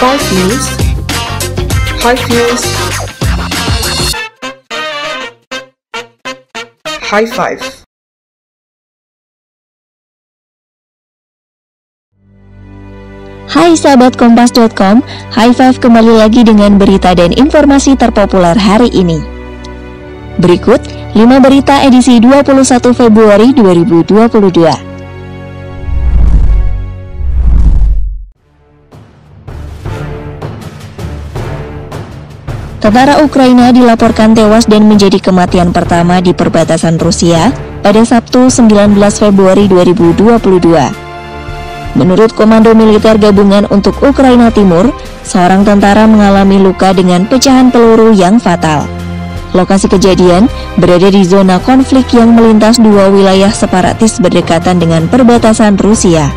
Five News. Five News. High five. Hai sahabat kompas.com, High Five kembali lagi dengan berita dan informasi terpopuler hari ini. Berikut 5 berita edisi 21 Februari 2022. Tentara Ukraina dilaporkan tewas dan menjadi kematian pertama di perbatasan Rusia pada Sabtu 19 Februari 2022. Menurut Komando Militer Gabungan untuk Ukraina Timur, seorang tentara mengalami luka dengan pecahan peluru yang fatal. Lokasi kejadian berada di zona konflik yang melintas dua wilayah separatis berdekatan dengan perbatasan Rusia.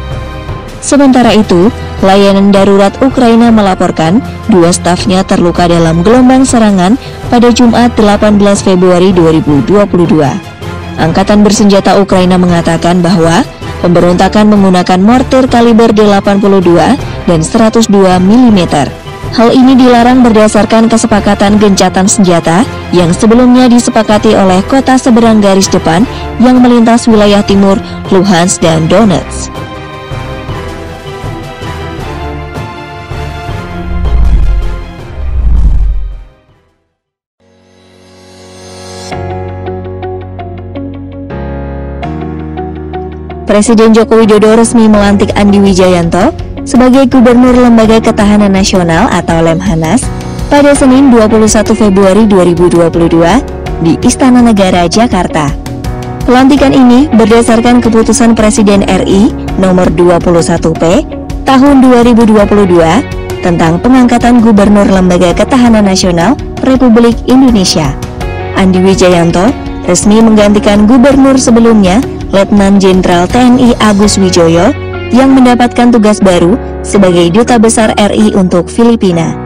Sementara itu, layanan darurat Ukraina melaporkan dua stafnya terluka dalam gelombang serangan pada Jumat 18 Februari 2022. Angkatan bersenjata Ukraina mengatakan bahwa pemberontakan menggunakan mortir kaliber 82 dan 102 mm. Hal ini dilarang berdasarkan kesepakatan gencatan senjata yang sebelumnya disepakati oleh kota seberang garis depan yang melintas wilayah timur Luhansk dan Donetsk. Presiden Joko Widodo resmi melantik Andi Wijayanto sebagai Gubernur Lembaga Ketahanan Nasional atau Lemhanas pada Senin 21 Februari 2022 di Istana Negara, Jakarta. Pelantikan ini berdasarkan keputusan Presiden RI nomor 21P tahun 2022 tentang pengangkatan Gubernur Lembaga Ketahanan Nasional Republik Indonesia. Andi Wijayanto resmi menggantikan gubernur sebelumnya Letnan Jenderal TNI Agus Wijoyo yang mendapatkan tugas baru sebagai Duta Besar RI untuk Filipina.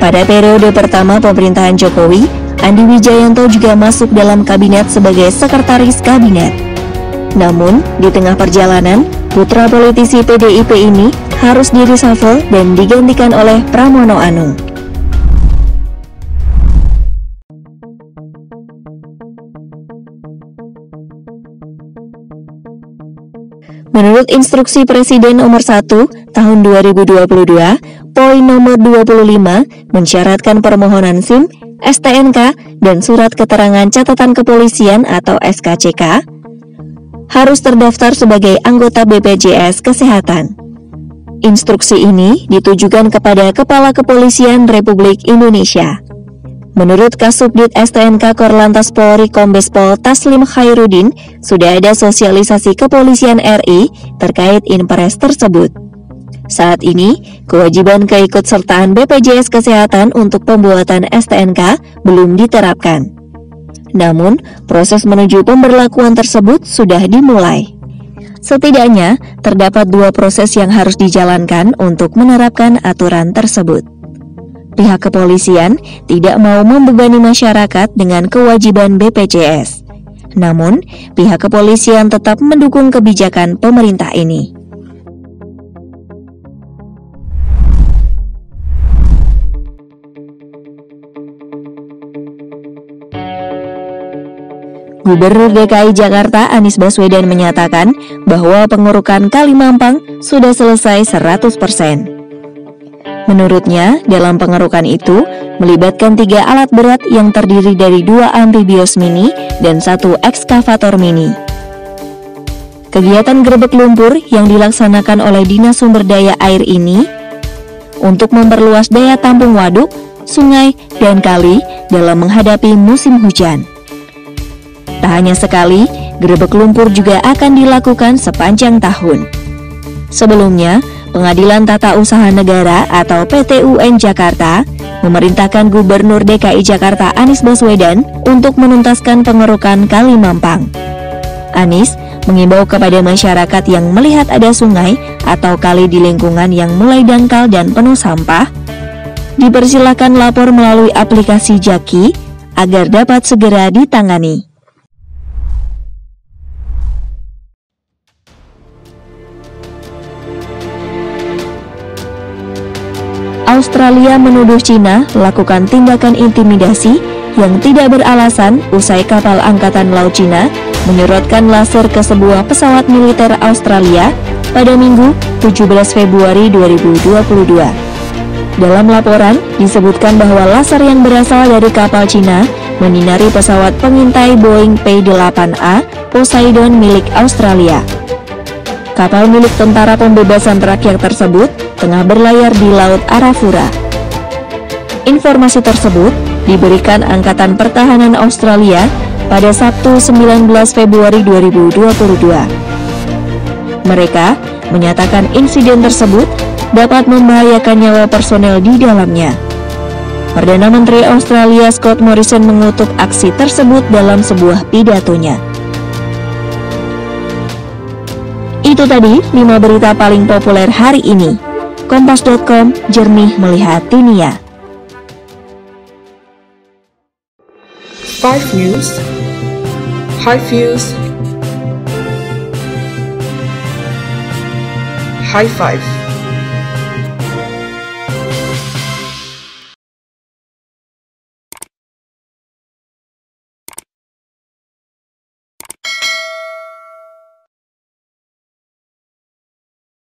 Pada periode pertama pemerintahan Jokowi, Andi Wijayanto juga masuk dalam kabinet sebagai sekretaris kabinet. Namun, di tengah perjalanan, putra politisi PDIP ini harus direshuffle dan digantikan oleh Pramono Anung. Menurut instruksi Presiden nomor 1 tahun 2022, poin nomor 25 mensyaratkan permohonan SIM, STNK, dan surat keterangan catatan kepolisian atau SKCK harus terdaftar sebagai anggota BPJS Kesehatan. Instruksi ini ditujukan kepada Kepala Kepolisian Republik Indonesia. Menurut Kasubdit STNK Korlantas Polri Kombes Pol Taslim Khairuddin, sudah ada sosialisasi kepolisian RI terkait impres tersebut. Saat ini, kewajiban keikutsertaan BPJS Kesehatan untuk pembuatan STNK belum diterapkan. Namun, proses menuju pemberlakuan tersebut sudah dimulai. Setidaknya, terdapat dua proses yang harus dijalankan untuk menerapkan aturan tersebut pihak kepolisian tidak mau membebani masyarakat dengan kewajiban BPJS. Namun, pihak kepolisian tetap mendukung kebijakan pemerintah ini. Gubernur DKI Jakarta Anies Baswedan menyatakan bahwa pengurukan Kalimampang sudah selesai 100%. Menurutnya, dalam pengerukan itu melibatkan tiga alat berat yang terdiri dari dua amfibios mini dan satu ekskavator mini. Kegiatan gerebek lumpur yang dilaksanakan oleh Dinas Sumber Daya Air ini untuk memperluas daya tampung waduk, sungai, dan kali dalam menghadapi musim hujan. Tak hanya sekali, gerebek lumpur juga akan dilakukan sepanjang tahun. Sebelumnya, Pengadilan Tata Usaha Negara atau PTUN Jakarta memerintahkan Gubernur DKI Jakarta Anies Baswedan untuk menuntaskan pengerukan Kali Mampang. Anies mengimbau kepada masyarakat yang melihat ada sungai atau kali di lingkungan yang mulai dangkal dan penuh sampah, dipersilakan lapor melalui aplikasi Jaki agar dapat segera ditangani. Australia menuduh Cina lakukan tindakan intimidasi yang tidak beralasan usai kapal Angkatan Laut Cina menyorotkan laser ke sebuah pesawat militer Australia pada Minggu 17 Februari 2022. Dalam laporan disebutkan bahwa laser yang berasal dari kapal Cina menyinari pesawat pengintai Boeing P-8A Poseidon milik Australia. Kapal milik Tentara Pembebasan Rakyat tersebut tengah berlayar di Laut Arafura. Informasi tersebut diberikan Angkatan Pertahanan Australia pada Sabtu 19 Februari 2022. Mereka menyatakan insiden tersebut dapat membahayakan nyawa personel di dalamnya. Perdana Menteri Australia Scott Morrison mengutuk aksi tersebut dalam sebuah pidatonya. Itu tadi 5 berita paling populer hari ini. Kompas.com, jernih melihat dunia. 5 News High Views High Five